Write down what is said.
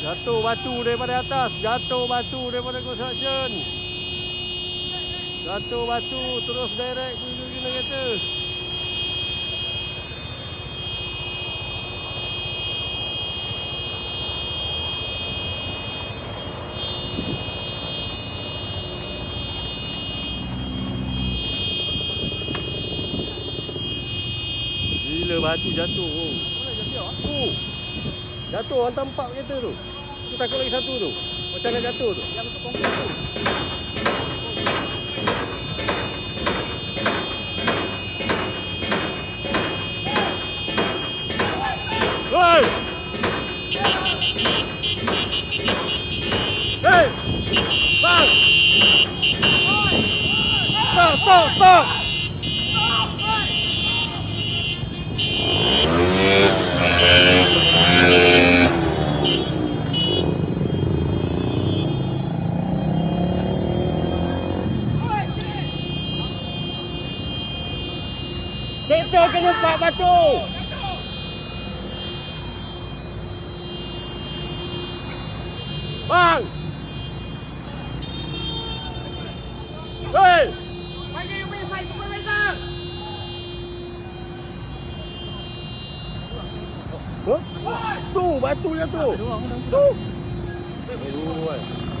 Jatuh batu daripada atas. Jatuh batu daripada construction. Jatuh batu terus direct menuju generator. Gila batu jatuh. Oh. Tu. Jatuh orang tampak kereta tu. Tu takut lagi satu tu. Macam nak jatuh tu. Yang untuk konkret tu. Bang! Stop, stop, stop! Kereta kena pak batu! Bang! Hei! Panggil wifi supervisor. Huh? Tu batu jatuh. Tu. Eh, dua kan.